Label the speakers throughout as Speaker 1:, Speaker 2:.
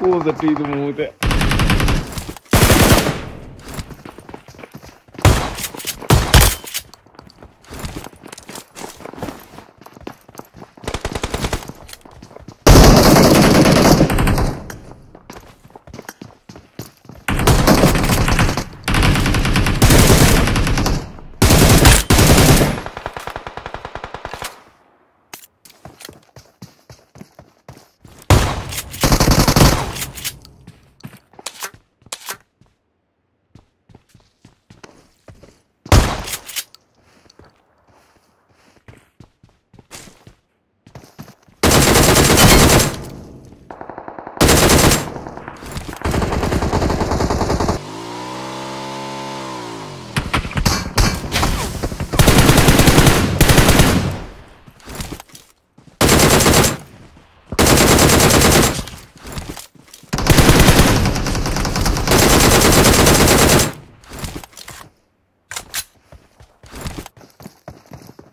Speaker 1: പൂസട്ടി ഇത് മൂത്തെ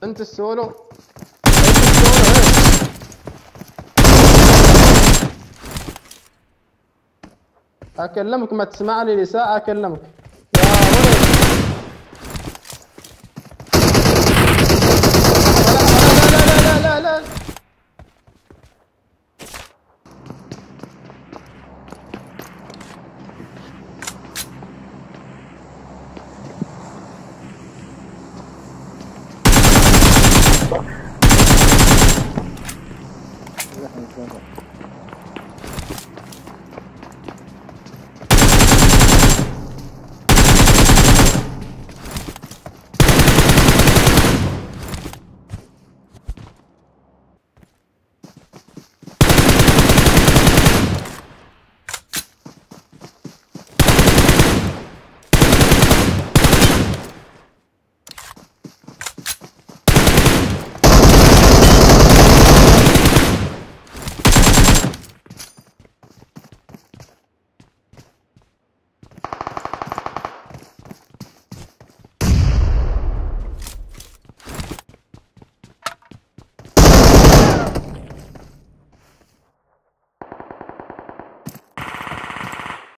Speaker 2: انت السولو إيه. اكلمك ما تسمع لي لساعة اكلمك 是不很尊
Speaker 3: 重？